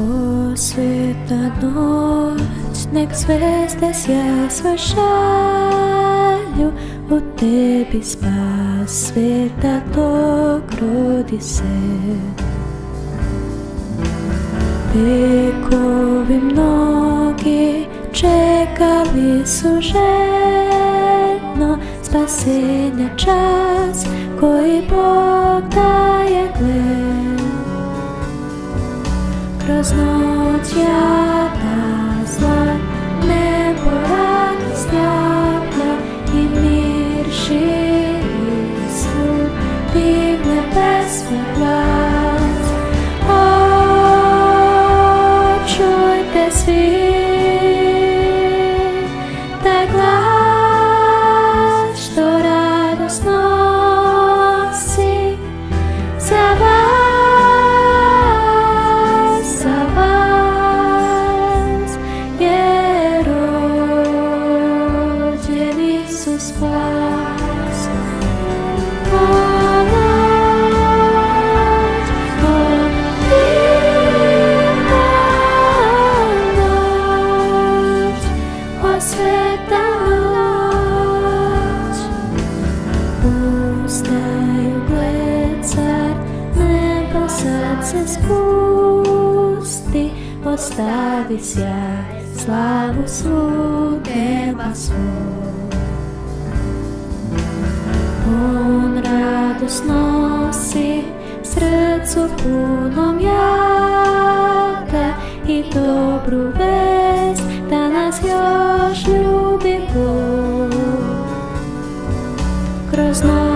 O svētā noć, nek zvezdes jāsvašaļu, u tebi spas svētā to grodi se. Wiekowi mnogi czekali sużeno spasienia czas, koji Bog Kroz noć jada nebo sad se spusti, ostavi sjaj, slavu svu neba svog. On radost nosi, srcu punom jaka i dobru vest, da nas još ljubi Bog. Kroz noć